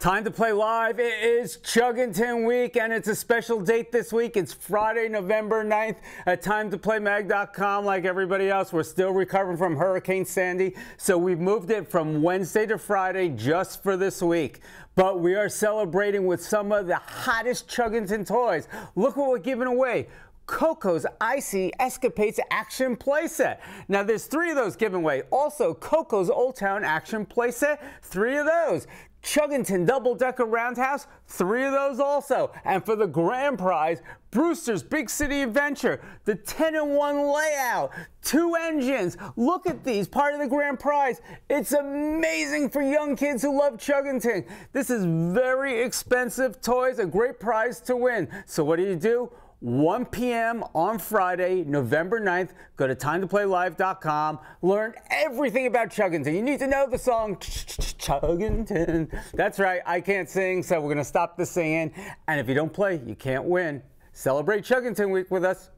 Time to play live. It is Chuggington week, and it's a special date this week. It's Friday, November 9th at timetoplaymag.com. Like everybody else, we're still recovering from Hurricane Sandy, so we've moved it from Wednesday to Friday just for this week. But we are celebrating with some of the hottest Chuggington toys. Look what we're giving away. Coco's Icy Escapades Action Playset. Now there's three of those given away. Also, Coco's Old Town Action Playset, three of those. Chuggington Double Decker Roundhouse, three of those also. And for the grand prize, Brewster's Big City Adventure, the 10 in 1 layout, two engines. Look at these, part of the grand prize. It's amazing for young kids who love Chuggington. This is very expensive toys, a great prize to win. So what do you do? 1 p.m. on Friday, November 9th. Go to timetoplaylive.com. Learn everything about Chuggington. You need to know the song Chuggington. That's right, I can't sing, so we're going to stop the singing. And if you don't play, you can't win. Celebrate Chuggington Week with us.